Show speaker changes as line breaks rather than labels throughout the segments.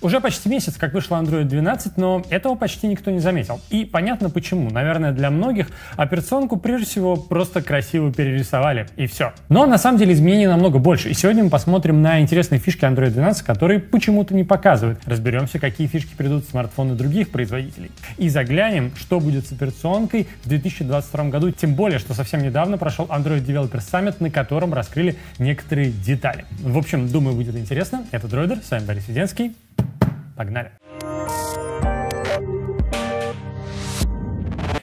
Уже почти месяц, как вышла Android 12, но этого почти никто не заметил. И понятно почему. Наверное, для многих операционку прежде всего просто красиво перерисовали, и все. Но на самом деле изменений намного больше. И сегодня мы посмотрим на интересные фишки Android 12, которые почему-то не показывают. Разберемся, какие фишки придут в смартфоны других производителей. И заглянем, что будет с операционкой в 2022 году. Тем более, что совсем недавно прошел Android Developer Summit, на котором раскрыли некоторые детали. В общем, думаю, будет интересно. Это Дроидер, с вами Борис Веденский. Погнали!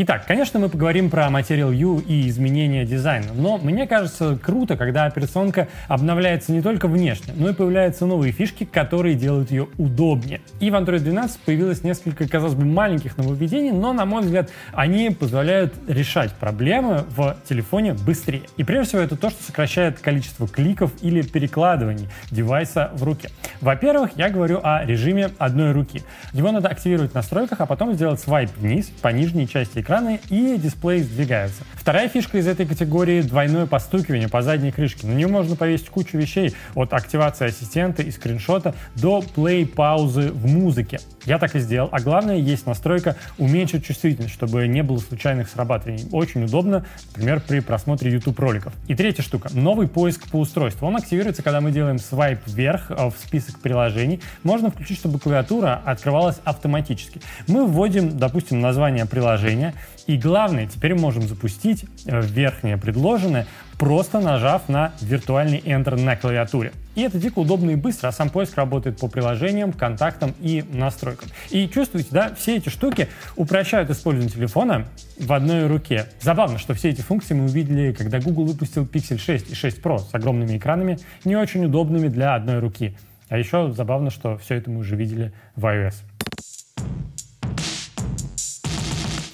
Итак, конечно, мы поговорим про Material U и изменения дизайна, но мне кажется круто, когда операционка обновляется не только внешне, но и появляются новые фишки, которые делают ее удобнее. И в Android 12 появилось несколько, казалось бы, маленьких нововведений, но, на мой взгляд, они позволяют решать проблемы в телефоне быстрее. И прежде всего это то, что сокращает количество кликов или перекладываний девайса в руке. Во-первых, я говорю о режиме одной руки. Его надо активировать в настройках, а потом сделать свайп вниз по нижней части экрана и дисплей сдвигается. Вторая фишка из этой категории — двойное постукивание по задней крышке. На нее можно повесить кучу вещей, от активации ассистента и скриншота до плей-паузы в музыке. Я так и сделал. А главное, есть настройка уменьшить чувствительность, чтобы не было случайных срабатываний. Очень удобно, например, при просмотре YouTube роликов. И третья штука — новый поиск по устройству. Он активируется, когда мы делаем свайп вверх э, в список приложений. Можно включить, чтобы клавиатура открывалась автоматически. Мы вводим, допустим, название приложения, и главное, теперь можем запустить э, верхнее предложенное, просто нажав на виртуальный Enter на клавиатуре. И это дико удобно и быстро, а сам поиск работает по приложениям, контактам и настройкам. И чувствуете, да, все эти штуки упрощают использование телефона в одной руке. Забавно, что все эти функции мы увидели, когда Google выпустил Pixel 6 и 6 Pro с огромными экранами, не очень удобными для одной руки. А еще забавно, что все это мы уже видели в iOS.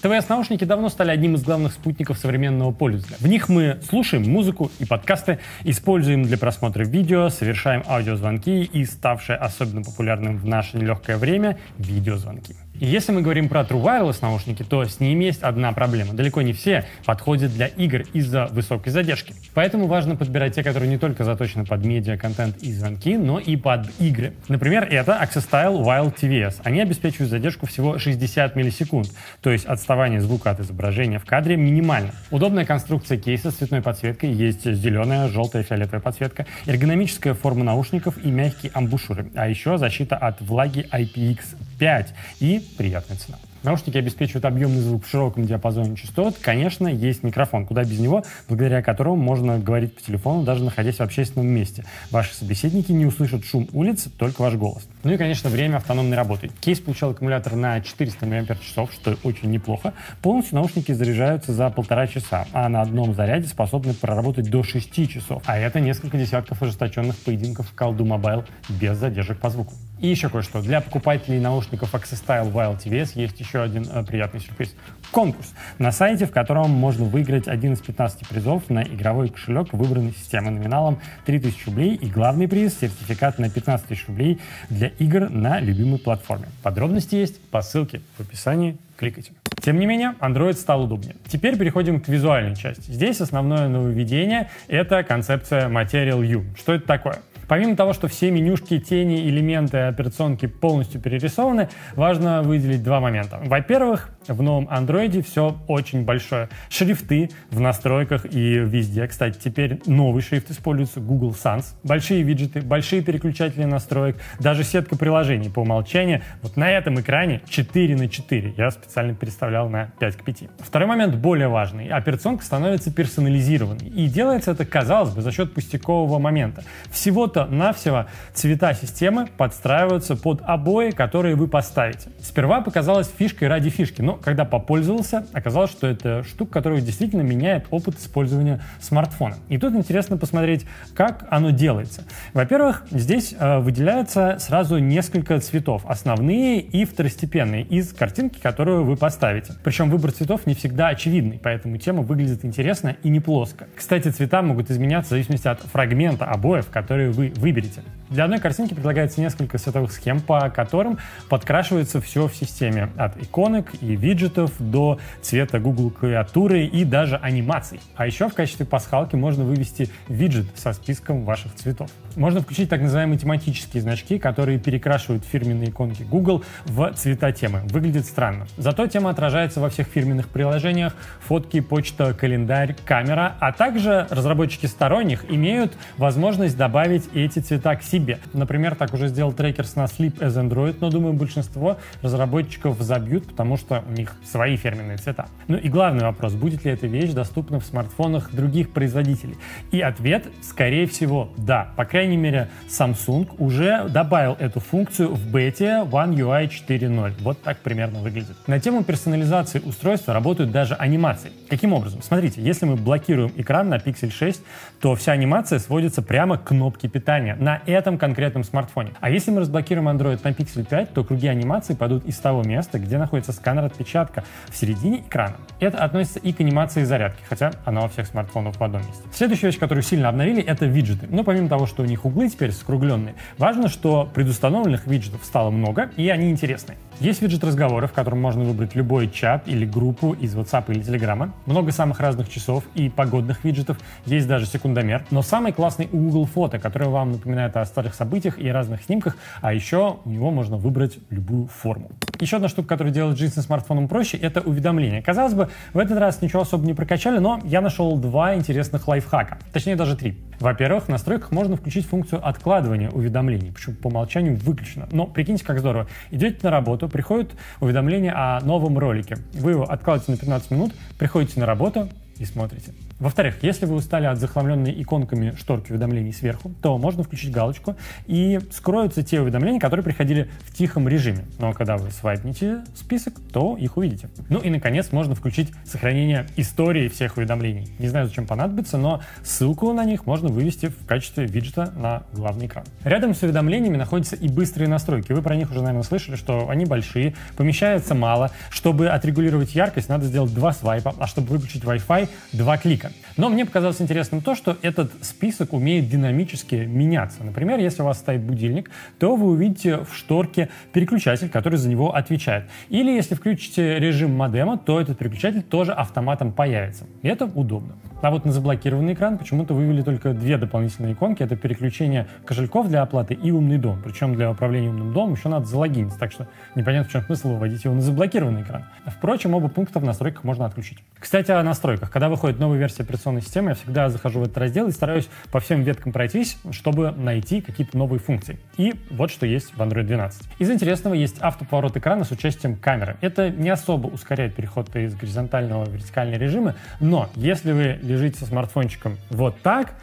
ТВС-наушники давно стали одним из главных спутников современного пользователя. В них мы слушаем музыку и подкасты, используем для просмотра видео, совершаем аудиозвонки и, ставшее особенно популярным в наше нелегкое время, видеозвонки. И если мы говорим про True Wireless наушники, то с ними есть одна проблема. Далеко не все подходят для игр из-за высокой задержки. Поэтому важно подбирать те, которые не только заточены под медиа, контент и звонки, но и под игры. Например, это Access Wild TVS. Они обеспечивают задержку всего 60 миллисекунд, то есть отставание звука от изображения в кадре минимально. Удобная конструкция кейса с цветной подсветкой, есть зеленая, желтая, фиолетовая подсветка, эргономическая форма наушников и мягкие амбушюры, а еще защита от влаги IPX5 и приятная цена. Наушники обеспечивают объемный звук в широком диапазоне частот. Конечно, есть микрофон, куда без него, благодаря которому можно говорить по телефону, даже находясь в общественном месте. Ваши собеседники не услышат шум улиц, только ваш голос. Ну и, конечно, время автономной работы. Кейс получал аккумулятор на 400 мАч, что очень неплохо. Полностью наушники заряжаются за полтора часа, а на одном заряде способны проработать до 6 часов. А это несколько десятков ожесточенных поединков в колду Mobile без задержек по звуку. И еще кое-что. Для покупателей наушников Access Wild TVS есть еще один э, приятный сюрприз. Конкурс на сайте, в котором можно выиграть один из 15 призов на игровой кошелек выбранной системы номиналом 3000 рублей и главный приз – сертификат на 15 тысяч рублей для игр на любимой платформе. Подробности есть по ссылке в описании. Кликайте. Тем не менее, Android стал удобнее. Теперь переходим к визуальной части. Здесь основное нововведение — это концепция Material U. Что это такое? Помимо того, что все менюшки, тени, элементы операционки полностью перерисованы, важно выделить два момента. Во-первых, в новом андроиде все очень большое. Шрифты в настройках и везде. Кстати, теперь новый шрифт используется Google Sans. Большие виджеты, большие переключатели настроек, даже сетка приложений по умолчанию. Вот на этом экране 4 на 4. Я специально переставлял на 5 к 5. Второй момент более важный. Операционка становится персонализированной. И делается это, казалось бы, за счет пустякового момента. Всего-то навсего цвета системы подстраиваются под обои, которые вы поставите. Сперва показалась фишкой ради фишки, но когда попользовался, оказалось, что это штука, которая действительно меняет опыт использования смартфона. И тут интересно посмотреть, как оно делается. Во-первых, здесь э, выделяется сразу несколько цветов, основные и второстепенные, из картинки, которую вы поставите. Причем выбор цветов не всегда очевидный, поэтому тема выглядит интересно и не плоско. Кстати, цвета могут изменяться в зависимости от фрагмента обоев, которые вы вы выберете. Для одной картинки предлагается несколько световых схем, по которым подкрашивается все в системе. От иконок и виджетов до цвета Google клавиатуры и даже анимаций. А еще в качестве пасхалки можно вывести виджет со списком ваших цветов. Можно включить так называемые тематические значки, которые перекрашивают фирменные иконки Google в цвета темы. Выглядит странно. Зато тема отражается во всех фирменных приложениях, фотки, почта, календарь, камера, а также разработчики сторонних имеют возможность добавить эти цвета к себе. Например, так уже сделал Trackers на Sleep as Android, но думаю, большинство разработчиков забьют, потому что у них свои фирменные цвета. Ну и главный вопрос, будет ли эта вещь доступна в смартфонах других производителей? И ответ, скорее всего, да. По крайней мере, Samsung уже добавил эту функцию в бете One UI 4.0. Вот так примерно выглядит. На тему персонализации устройства работают даже анимации. Каким образом? Смотрите, если мы блокируем экран на Pixel 6, то вся анимация сводится прямо к кнопке питания на этом конкретном смартфоне. А если мы разблокируем Android на Pixel 5, то круги анимации пойдут из того места, где находится сканер отпечатка в середине экрана. Это относится и к анимации зарядки, хотя она у всех смартфонов в одном месте. Следующая вещь, которую сильно обновили, это виджеты. Но помимо того, что у них углы теперь скругленные. Важно, что предустановленных виджетов стало много, и они интересны. Есть виджет разговоров, в котором можно выбрать любой чат или группу из WhatsApp или Telegram. Много самых разных часов и погодных виджетов. Есть даже секундомер. Но самый классный у Google Фото, который вам напоминает о старых событиях и разных снимках. А еще у него можно выбрать любую форму. Еще одна штука, которая делает жизнь с смартфоном проще, это уведомления. Казалось бы, в этот раз ничего особо не прокачали, но я нашел два интересных лайфхака. Точнее, даже три. Во-первых, в настройках можно включить функцию откладывания уведомлений, почему по умолчанию выключено. Но прикиньте, как здорово. Идете на работу, приходит уведомление о новом ролике. Вы его откладываете на 15 минут, приходите на работу и смотрите. Во-вторых, если вы устали от захламленной иконками шторки уведомлений сверху, то можно включить галочку, и скроются те уведомления, которые приходили в тихом режиме. Но когда вы свайпнете список, то их увидите. Ну и, наконец, можно включить сохранение истории всех уведомлений. Не знаю, зачем понадобится, но ссылку на них можно вывести в качестве виджета на главный экран. Рядом с уведомлениями находятся и быстрые настройки. Вы про них уже, наверное, слышали, что они большие, помещается мало. Чтобы отрегулировать яркость, надо сделать два свайпа, а чтобы выключить Wi-Fi, два клика. Но мне показалось интересным то, что этот список умеет динамически меняться. Например, если у вас стоит будильник, то вы увидите в шторке переключатель, который за него отвечает. Или если включите режим модема, то этот переключатель тоже автоматом появится. И это удобно. А вот на заблокированный экран почему-то вывели только две дополнительные иконки. Это переключение кошельков для оплаты и умный дом. Причем для управления умным домом еще надо залогиниться. Так что непонятно, в чем смысл выводить его на заблокированный экран. Впрочем, оба пункта в настройках можно отключить. Кстати, о настройках. Когда выходит новая версия операционной системы, я всегда захожу в этот раздел и стараюсь по всем веткам пройтись, чтобы найти какие-то новые функции. И вот что есть в Android 12. Из интересного есть автоповорот экрана с участием камеры. Это не особо ускоряет переход из горизонтального в вертикальный режимы, но если вы лежите со смартфончиком вот так,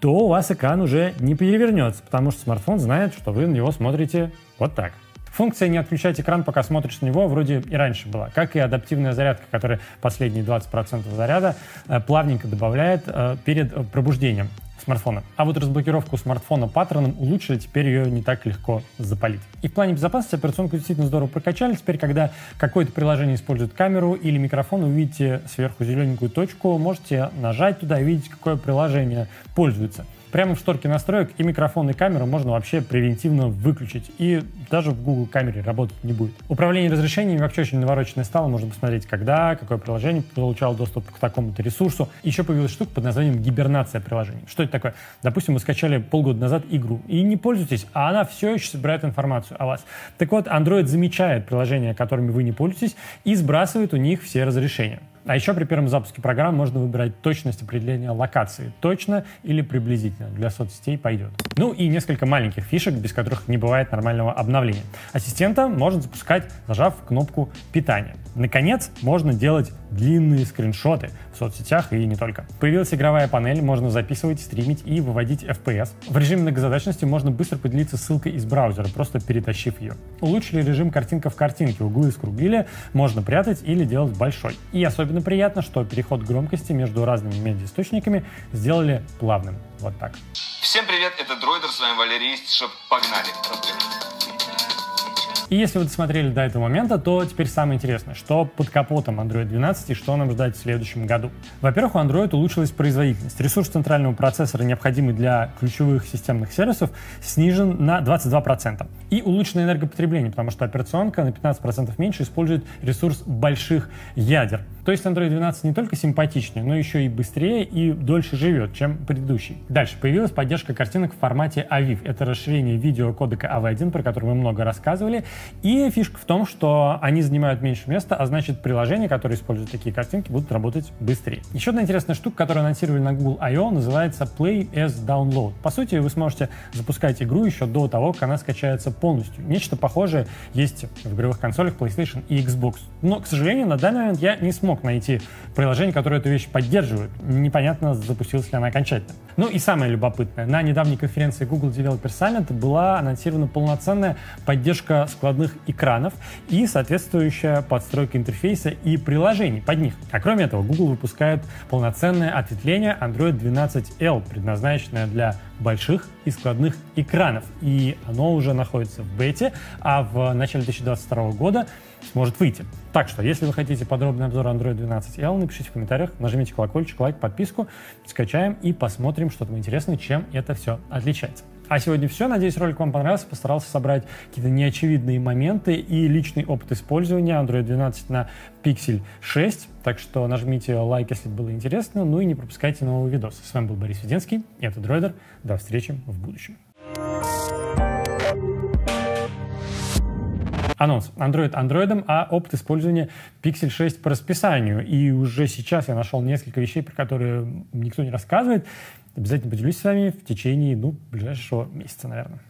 то у вас экран уже не перевернется, потому что смартфон знает, что вы на него смотрите вот так. Функция «не отключать экран, пока смотришь на него» вроде и раньше была, как и адаптивная зарядка, которая последние 20% заряда э, плавненько добавляет э, перед э, пробуждением смартфона. А вот разблокировку смартфона паттерном улучшили, теперь ее не так легко запалить. И в плане безопасности операционку действительно здорово прокачали. Теперь, когда какое-то приложение использует камеру или микрофон, увидите сверху зелененькую точку, можете нажать туда и видеть, какое приложение пользуется. Прямо в шторке настроек и микрофон, и камеру можно вообще превентивно выключить. И даже в Google камере работать не будет. Управление разрешениями вообще очень навороченное стало. Можно посмотреть, когда, какое приложение получало доступ к такому-то ресурсу. Еще появилась штука под названием гибернация приложений. Что это такое? Допустим, вы скачали полгода назад игру и не пользуетесь, а она все еще собирает информацию о вас. Так вот, Android замечает приложения, которыми вы не пользуетесь, и сбрасывает у них все разрешения. А еще при первом запуске программы можно выбирать точность определения локации. Точно или приблизительно. Для соцсетей пойдет. Ну и несколько маленьких фишек, без которых не бывает нормального обновления. Ассистента можно запускать, зажав кнопку питания. Наконец, можно делать длинные скриншоты в соцсетях и не только. Появилась игровая панель, можно записывать, стримить и выводить FPS. В режиме многозадачности можно быстро поделиться ссылкой из браузера, просто перетащив ее. Улучшили режим картинка в картинке, углы скруглили, можно прятать или делать большой. И особенно приятно, что переход громкости между разными медиаисточниками сделали плавным. Вот так.
Всем привет, это Дроидер, с вами Валерий Истишев. Погнали! Разберемся.
И если вы досмотрели до этого момента, то теперь самое интересное, что под капотом Android 12 и что нам ждать в следующем году. Во-первых, у Android улучшилась производительность. Ресурс центрального процессора, необходимый для ключевых системных сервисов, снижен на 22%. И улучшено энергопотребление, потому что операционка на 15% меньше использует ресурс больших ядер. То есть Android 12 не только симпатичнее, но еще и быстрее и дольше живет, чем предыдущий. Дальше появилась поддержка картинок в формате AVIF. Это расширение видеокодека AV1, про который мы много рассказывали. И фишка в том, что они занимают меньше места, а значит приложения, которые используют такие картинки, будут работать быстрее. Еще одна интересная штука, которую анонсировали на Google I.O., называется Play as Download. По сути, вы сможете запускать игру еще до того, как она скачается полностью. Нечто похожее есть в игровых консолях PlayStation и Xbox. Но, к сожалению, на данный момент я не смог найти приложение, которое эту вещь поддерживает. Непонятно, запустилась ли она окончательно. Ну и самое любопытное. На недавней конференции Google Developer Summit была анонсирована полноценная поддержка складных экранов и соответствующая подстройка интерфейса и приложений под них. А кроме этого, Google выпускает полноценное ответвление Android 12L, предназначенное для больших и складных экранов. И оно уже находится в бете, а в начале 2022 года сможет выйти. Так что, если вы хотите подробный обзор Android 12L, напишите в комментариях, нажмите колокольчик, лайк, подписку, скачаем и посмотрим, что там интересное, чем это все отличается. А сегодня все. Надеюсь, ролик вам понравился. Постарался собрать какие-то неочевидные моменты и личный опыт использования Android 12 на Pixel 6. Так что нажмите лайк, если было интересно. Ну и не пропускайте новые видосы. С вами был Борис Веденский. Это Дроидер. До встречи в будущем. Анонс. Android андроидом, а опыт использования Pixel 6 по расписанию. И уже сейчас я нашел несколько вещей, про которые никто не рассказывает. Обязательно поделюсь с вами в течение ну, ближайшего месяца, наверное.